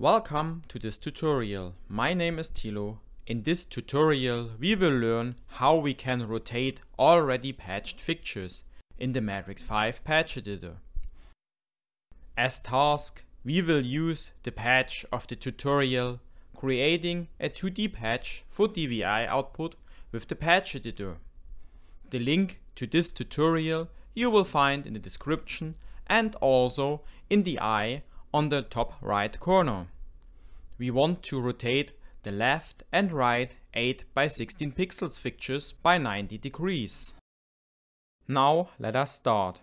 Welcome to this tutorial. My name is Thilo. In this tutorial we will learn how we can rotate already patched fixtures in the MADRIX 5 patch editor. As task we will use the patch of the tutorial creating a 2D patch for DVI output with the patch editor. The link to this tutorial you will find in the description and also in the eye on the top right corner. We want to rotate the left and right 8 by 16 pixels fixtures by 90 degrees. Now let us start.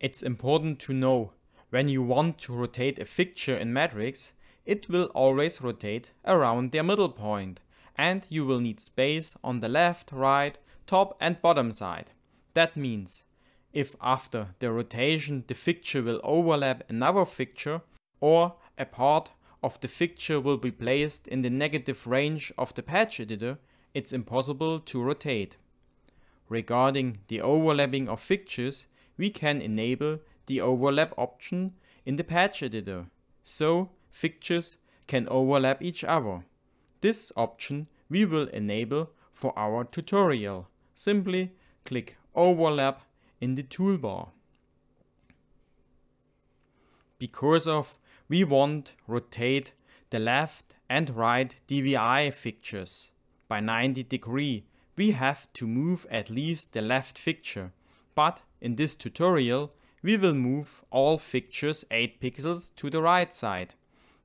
It's important to know when you want to rotate a fixture in MADRIX, it will always rotate around their middle point and you will need space on the left, right, top and bottom side. That means if after the rotation the fixture will overlap another fixture or a part of the fixture will be placed in the negative range of the patch editor, it's impossible to rotate. Regarding the overlapping of fixtures, we can enable the overlap option in the patch editor, so fixtures can overlap each other. This option we will enable for our tutorial. Simply click overlap in the toolbar. Because of we want rotate the left and right DVI fixtures by 90 degree, we have to move at least the left fixture. But in this tutorial, we will move all fixtures 8 pixels to the right side.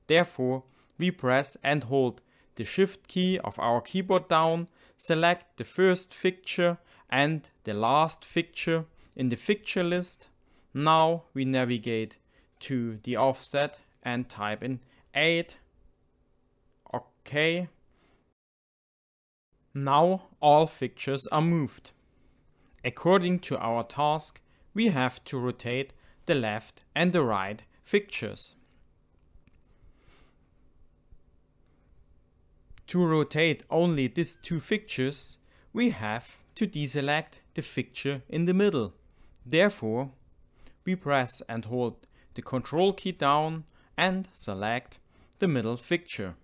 Therefore, we press and hold the shift key of our keyboard down, select the first fixture and the last fixture in the fixture list. Now we navigate to the offset and type in 8. OK. Now all fixtures are moved. According to our task, we have to rotate the left and the right fixtures. To rotate only these two fixtures, we have to deselect the fixture in the middle. Therefore, we press and hold the control key down and select the middle fixture.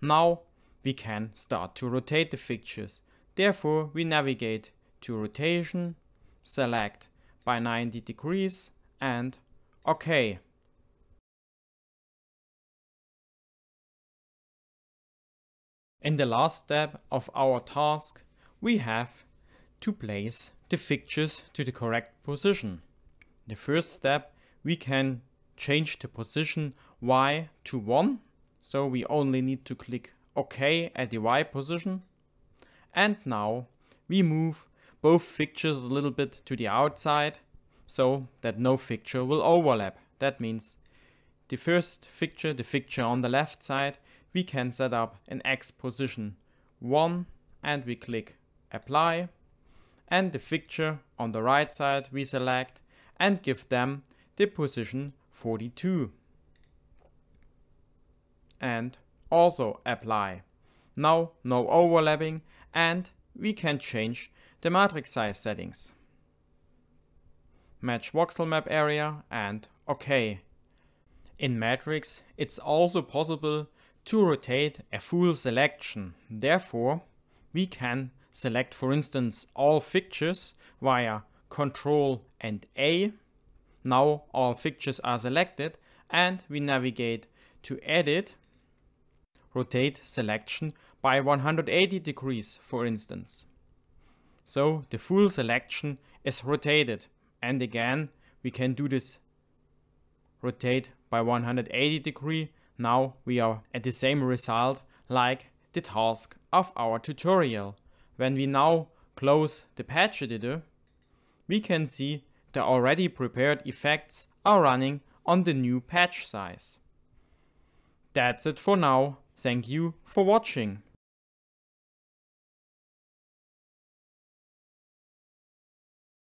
Now we can start to rotate the fixtures. Therefore, we navigate to rotation, select by 90 degrees and OK. In the last step of our task, we have to place the fixtures to the correct position. The first step, we can change the position Y to 1. So we only need to click OK at the Y position. And now we move both fixtures a little bit to the outside so that no fixture will overlap. That means the first fixture, the fixture on the left side, we can set up an X position 1 and we click apply and the fixture on the right side we select and give them the position 42 and also apply. Now no overlapping and we can change the matrix size settings. Match voxel map area and OK. In MADRIX it's also possible to rotate a full selection. Therefore, we can select for instance all fixtures via Ctrl and A. Now all fixtures are selected and we navigate to edit, rotate selection by 180 degrees for instance. So the full selection is rotated and again we can do this rotate by 180 degree now we are at the same result like the task of our tutorial. When we now close the patch editor, we can see the already prepared effects are running on the new patch size. That's it for now. Thank you for watching.